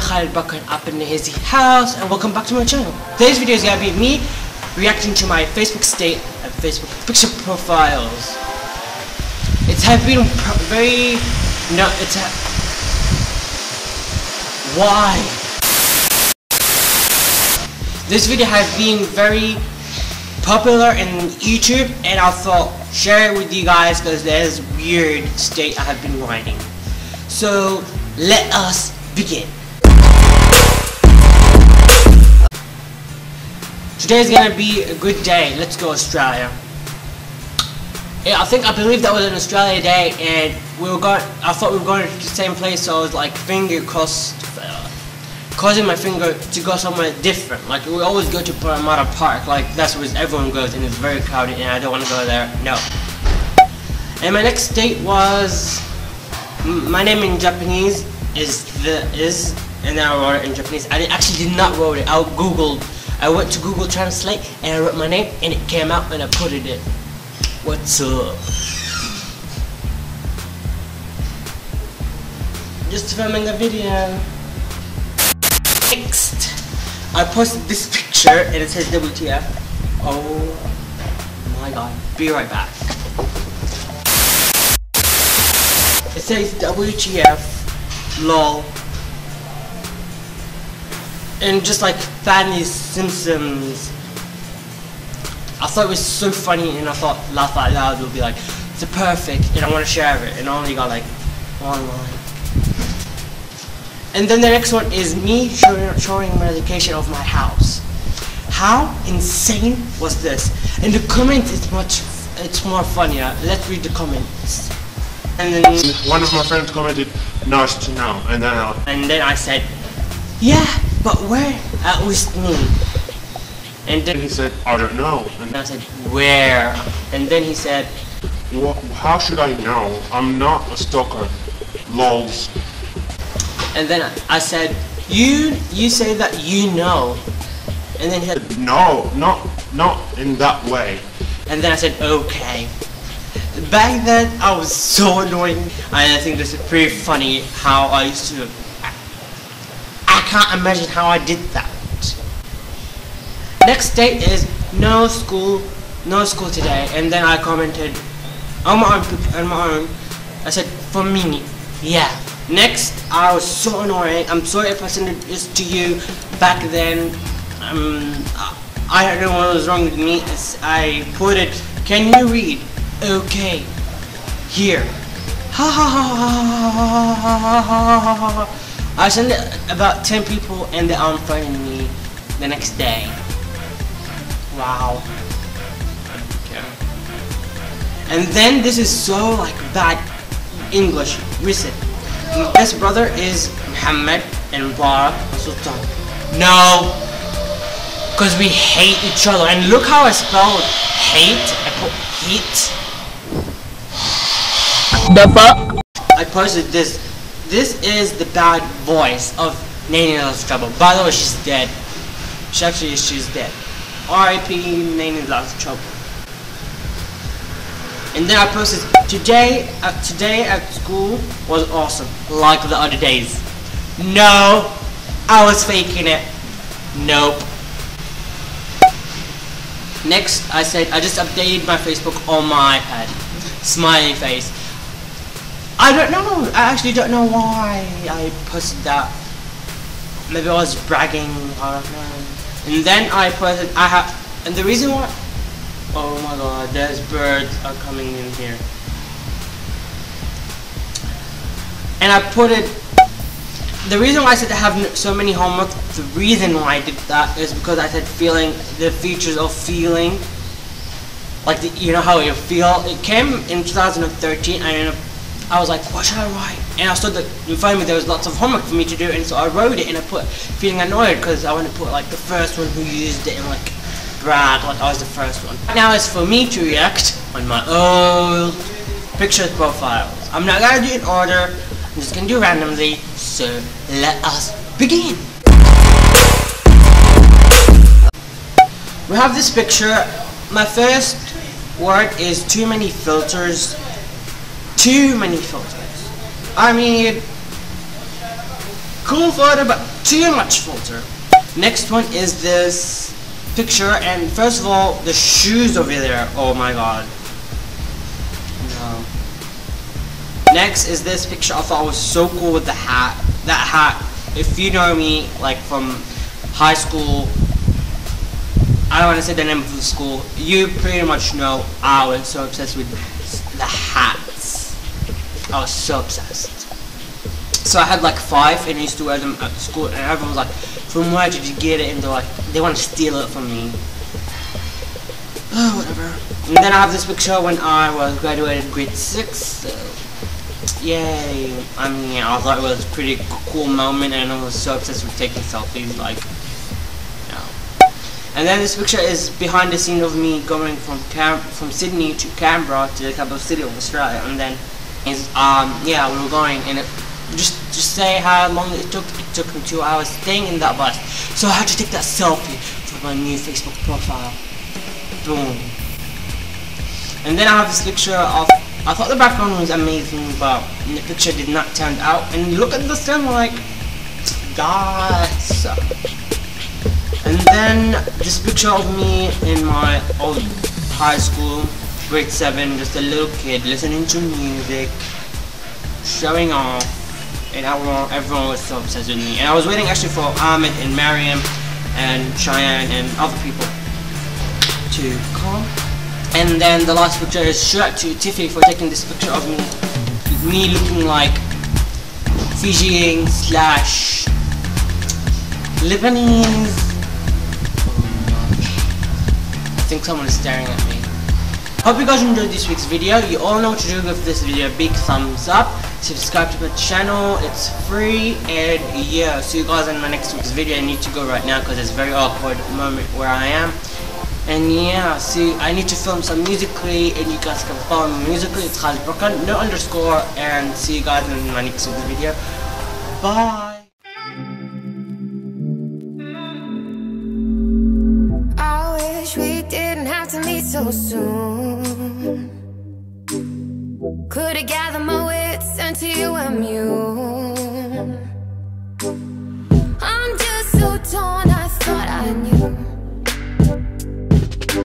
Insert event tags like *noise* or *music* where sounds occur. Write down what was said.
Khalid Bacran up in his house and welcome back to my channel. Today's video is gonna be me reacting to my Facebook state and Facebook picture profiles. It has been very no it's a, why this video has been very popular in YouTube and I thought share it with you guys because there's weird state I have been writing. So let us begin. Today is gonna be a good day. Let's go Australia. Yeah, I think I believe that was an Australia day, and we were going. I thought we were going to the same place, so I was like finger crossed, uh, causing my finger to go somewhere different. Like we always go to Parramatta Park, like that's where everyone goes, and it's very crowded, and I don't want to go there. No. And my next date was my name in Japanese is the is and then I wrote it in Japanese. I actually did not wrote it. I googled. I went to Google Translate and I wrote my name and it came out and I put it in. What's up? Just filming a video. Next, I posted this picture and it says WTF. Oh my god. Be right back. It says WTF, lol, and just like Fanny Simpsons. I thought it was so funny and I thought laugh out loud would be like, it's perfect and I want to share it and I only got like one line. And then the next one is me showing, showing my location of my house. How insane was this? And the comment is much, it's more funnier. Let's read the comments. And then one of my friends commented, nice to know. And then I, and then I said, yeah, but where? At Wisconsin. Hmm. And then he said, I don't know. And I said, where? And then he said, well, how should I know? I'm not a stalker. Lols. And then I said, you you say that you know. And then he said, no, not not in that way. And then I said, okay back then I was so annoying and I think this is pretty funny how I used to can't imagine how I did that next day is no school no school today and then I commented on my own on my own I said for me yeah next I was so annoying I'm sorry if I sent this to you back then um, I don't know what was wrong with me I put it can you read Okay. Here. Ha ha ha ha ha ha Ha ha ha ha ha ha ha I sent about 10 people and they unfriended me the next day. Wow. Okay. And then this is so like bad English. Listen. My best brother is Muhammad and Mubarak Sultan. No. Because we hate each other. And look how I spelled hate. I put heat. The fuck? I posted this. This is the bad voice of Loves Trouble. By the way, she's dead. She actually she's dead. R.I.P. Nene Loves Trouble. And then I posted, today, uh, today at school was awesome, like the other days. No, I was faking it. Nope. Next, I said, I just updated my Facebook on my iPad. Smiley face. I don't know. I actually don't know why I posted that. Maybe I was bragging. I don't know. And then I posted. I have. And the reason why. Oh my god, there's birds are coming in here. And I put it. The reason why I said I have so many homework, the reason why I did that is because I said feeling, the features of feeling, like the, you know how you feel. It came in 2013 and I was like, what should I write? And I saw that in front of me there was lots of homework for me to do, and so I wrote it and I put feeling annoyed because I want to put like the first one who used it and like brag like I was the first one. Now it's for me to react on my old picture profiles. I'm not gonna do it in order, I'm just gonna do randomly, so let us begin. We have this picture. My first word is too many filters too many filters. I mean, cool photo, but too much filter. Next one is this picture, and first of all, the shoes over there. Oh my god. No. Next is this picture. I thought was so cool with the hat. That hat. If you know me, like from high school, I don't want to say the name of the school. You pretty much know I was so obsessed with the hats. I was so obsessed. So I had like five and I used to wear them at school and everyone was like, from where did you get it? And they're like, they want to steal it from me. *sighs* Oh, whatever. And then I have this picture when I was graduated grade 6. So, yay. I mean, I thought it was a pretty cool moment and I was so obsessed with taking selfies. Like, and then this picture is behind the scene of me going from Cam from Sydney to Canberra to the capital city of Australia. And then is um yeah we were going and it, just just say how long it took. It took me two hours staying in that bus. So I had to take that selfie for my new Facebook profile. Boom. And then I have this picture of I thought the background was amazing, but the picture did not turn out. And look at the sun, like, guys. And then this picture of me in my old high school, grade 7, just a little kid listening to music, showing off, and everyone, everyone was so obsessed with me. And I was waiting actually for Ahmed and Mariam and Cheyenne and other people to come. And then the last picture is shout to Tiffany for taking this picture of me, me looking like Fijian slash Lebanese I think someone is staring at me. Hope you guys enjoyed this week's video. You all know what to do. Give this video a big thumbs up. Subscribe to my channel. It's free. And yeah, see you guys in my next week's video. I need to go right now because it's very awkward moment where I am. And yeah, see, I need to film some musical.ly, and you guys can follow me musical.ly. It's Khalid no underscore. And see you guys in my next week's video. Bye. So soon. Could've gathered my wits to you you.